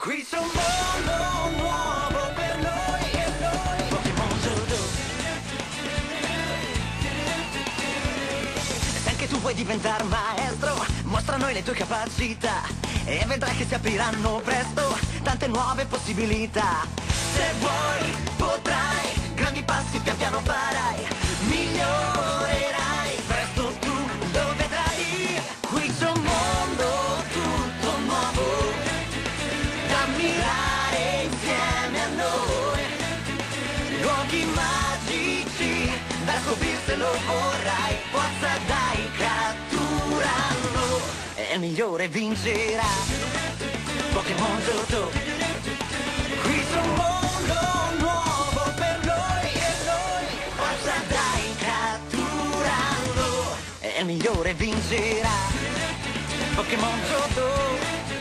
Qui c'è un mondo nuovo per noi e noi. Pokémon Zodo Se anche tu vuoi diventare maestro? Mostra a noi le tue capacità E vedrai che si apriranno presto Tante nuove possibilità. Se vuoi luoghi magici da scoprire se lo vorrai forza dai catturando il migliore vincerà. Pokémon Toto qui c'è un mondo nuovo per noi e noi. Forza dai catturando il migliore vincerà. Pokémon Toto